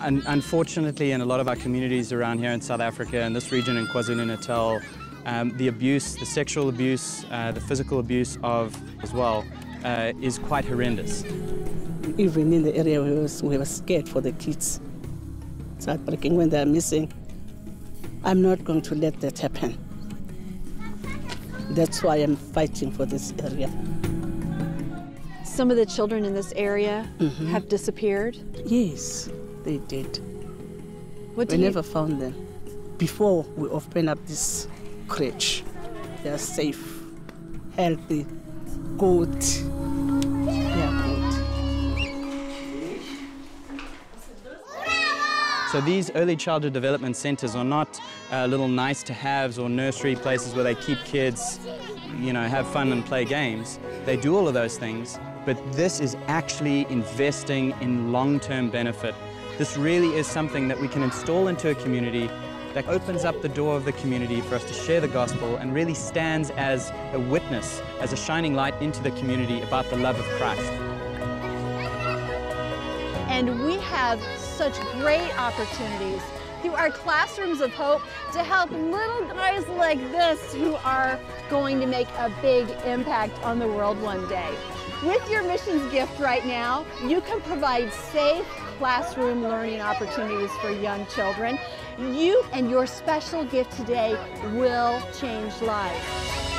un unfortunately, in a lot of our communities around here in South Africa and this region in KwaZulu-Natal, um, the abuse, the sexual abuse, uh, the physical abuse of as well, uh, is quite horrendous. Even in the area, we, was, we were scared for the kids. It's heartbreaking when they're missing. I'm not going to let that happen. That's why I'm fighting for this area. Some of the children in this area Mhm. have disappeared. Yes, they did. What we do you- never found them. Before we open up this crèche, they are safe, healthy, good. They are good. So these early childhood development centers are not uh, little nice to haves or nursery places where they keep kids, you know, have fun and play games. They do all of those things, but this is actually investing in long-term benefit. This really is something that we can install into a community that opens up the door of the community for us to share the gospel and really stands as a witness, as a shining light into the community about the love of Christ. And we have such great opportunities through our classrooms of hope to help little like this who are going to make a big impact on the world one day. With your missions gift right now, you can provide safe classroom learning opportunities for young children. You and your special gift today will change lives.